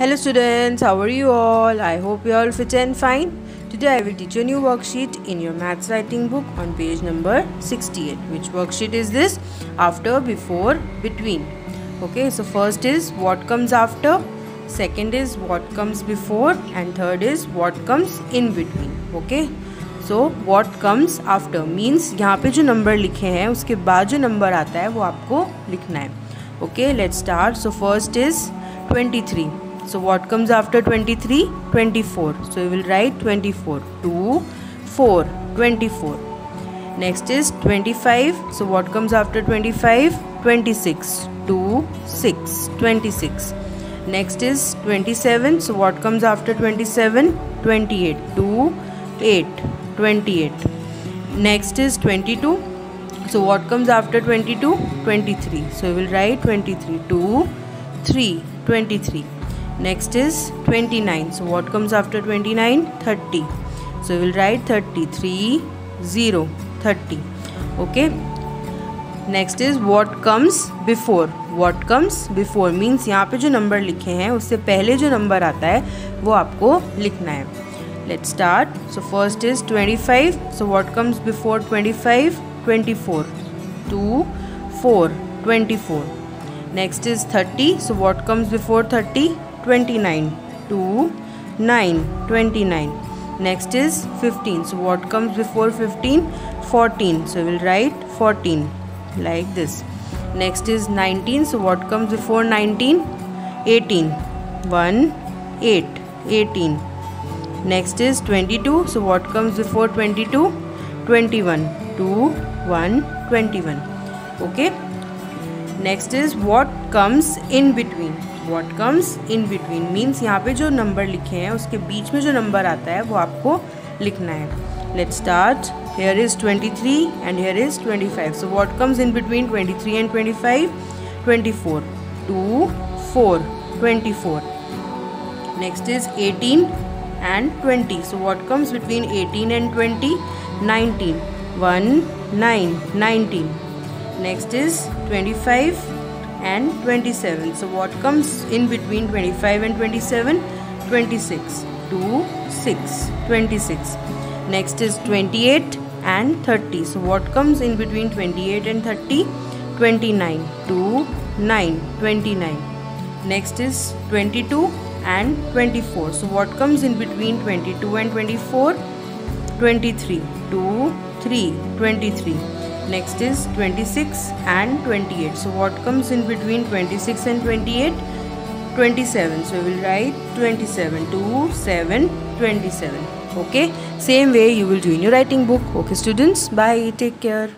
Hello students, how are you all? I hope you all fit and fine. Today I will teach you a new worksheet in your maths writing book on page number 68. Which worksheet is this? After, before, between. Okay, so first is what comes after, second is what comes before and third is what comes in between. Okay. So what comes after means यहाँ पे जो number लिखे हैं उसके बाद जो number आता है वो आपको लिखना है okay let start so first is twenty three So what comes after 23? 24. So we will write 24. 2, 4, 24. Next is 25. So what comes after 25? 26. 2, 6, 26. Next is 27. So what comes after 27? 28. 2, 8, 28. Next is 22. So what comes after 22? 23. So we will write 23. 2, 3, 23 next is 29 so what comes after 29 30 so we'll write 33 0 30 okay next is what comes before what comes before means यहाँ पे जो number लिखे हैं उससे पहले जो number आता है वो आपको लिखना है let start so first is twenty five so what comes before twenty five twenty four two four twenty four next is thirty so what comes before thirty 29 2 9 29 next is 15 so what comes before 15 14 so we'll write 14 like this. Next is 19 so what comes before 19 18 1 8 18 next is 22 so what comes before 22 21 2 1 21 okay. Next is what comes in between what comes in between means यहाँ पे जो number लिखे हैं, उसके बीच में जो number आता है, वो आपको लिखना है। Let start here is twenty three and here is twenty five so what comes in between twenty three and twenty five twenty four two four twenty four next is eighteen and twenty so what comes between eighteen and twenty nineteen one nine nineteen next is twenty five and 27 so what comes in between 25 and 27 26 2 6 26 next is 28 and 30 so what comes in between 28 and 30 29 2 9 29 next is 22 and 24 so what comes in between 22 and 24 23 2 3 23 next is 26 and 28 so what comes in between 26 and 28 27 so we will write 27 2 7 27 okay? Same way you will do in your writing book. Okay students? Bye. Take care